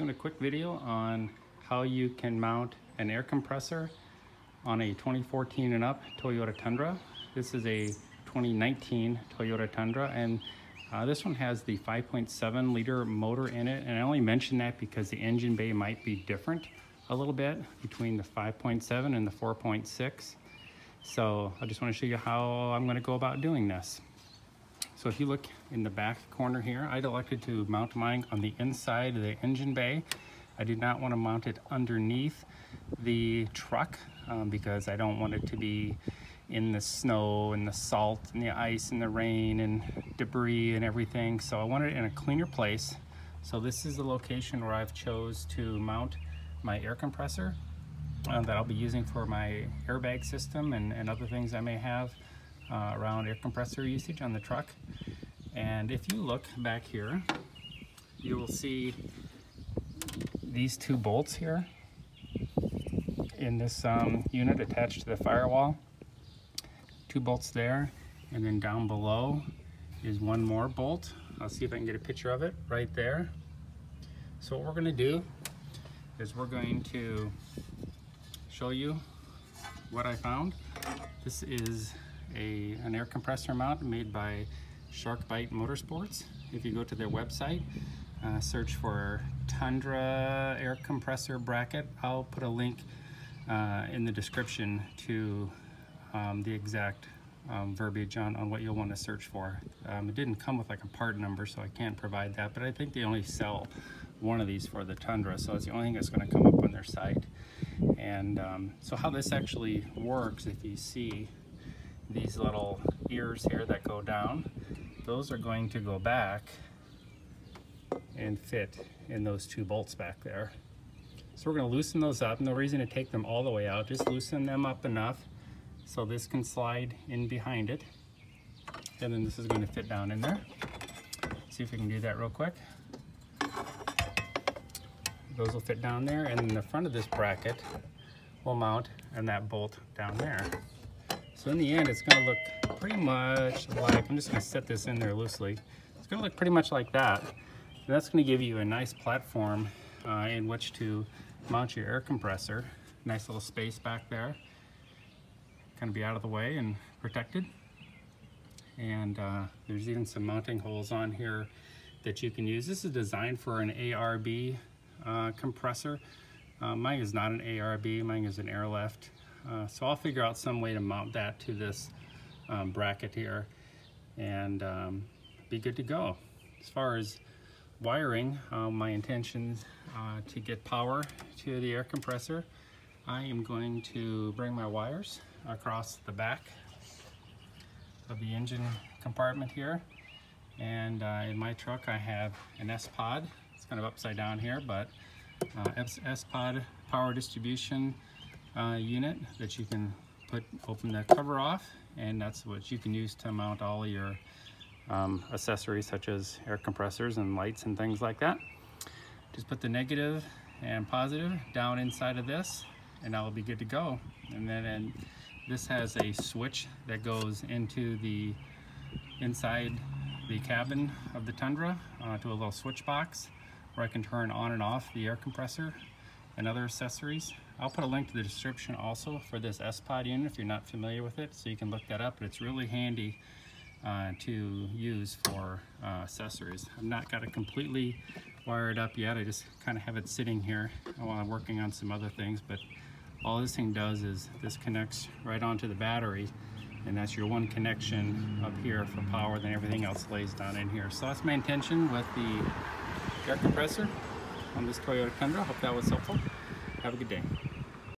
Doing a quick video on how you can mount an air compressor on a 2014 and up Toyota Tundra. This is a 2019 Toyota Tundra and uh, this one has the 5.7 liter motor in it and I only mention that because the engine bay might be different a little bit between the 5.7 and the 4.6. So I just want to show you how I'm going to go about doing this. So if you look in the back corner here, I'd elected to mount mine on the inside of the engine bay. I did not want to mount it underneath the truck um, because I don't want it to be in the snow and the salt and the ice and the rain and debris and everything. So I wanted it in a cleaner place. So this is the location where I've chose to mount my air compressor uh, that I'll be using for my airbag system and, and other things I may have uh, around air compressor usage on the truck. And if you look back here, you will see these two bolts here in this um, unit attached to the firewall. Two bolts there, and then down below is one more bolt. I'll see if I can get a picture of it right there. So what we're gonna do is we're going to show you what I found. This is a, an air compressor mount made by Sharkbite Motorsports. If you go to their website, uh, search for Tundra air compressor bracket. I'll put a link uh, in the description to um, the exact um, verbiage on, on what you'll want to search for. Um, it didn't come with like a part number, so I can't provide that, but I think they only sell one of these for the Tundra, so it's the only thing that's going to come up on their site. And um, so how this actually works, if you see, these little ears here that go down, those are going to go back and fit in those two bolts back there. So we're going to loosen those up. No reason to take them all the way out. Just loosen them up enough so this can slide in behind it. And then this is going to fit down in there. See if we can do that real quick. Those will fit down there and then the front of this bracket will mount and that bolt down there. So in the end, it's gonna look pretty much like, I'm just gonna set this in there loosely. It's gonna look pretty much like that. And that's gonna give you a nice platform uh, in which to mount your air compressor. Nice little space back there. Kind of be out of the way and protected. And uh, there's even some mounting holes on here that you can use. This is designed for an ARB uh, compressor. Uh, mine is not an ARB, mine is an airlift. Uh, so I'll figure out some way to mount that to this um, bracket here and um, be good to go. As far as wiring, uh, my intention uh, to get power to the air compressor, I am going to bring my wires across the back of the engine compartment here. And uh, in my truck I have an S-Pod. It's kind of upside down here, but uh, S-Pod power distribution uh, unit that you can put open the cover off and that's what you can use to mount all your um, accessories such as air compressors and lights and things like that. Just put the negative and positive down inside of this and that will be good to go. And then and this has a switch that goes into the inside the cabin of the Tundra uh, to a little switch box where I can turn on and off the air compressor and other accessories. I'll put a link to the description also for this S-Pod unit if you're not familiar with it, so you can look that up. But it's really handy uh, to use for uh, accessories. I've not got it completely wired up yet. I just kind of have it sitting here while I'm working on some other things. But all this thing does is this connects right onto the battery and that's your one connection up here for power then everything else lays down in here so that's my intention with the air compressor on this Toyota Tundra hope that was helpful have a good day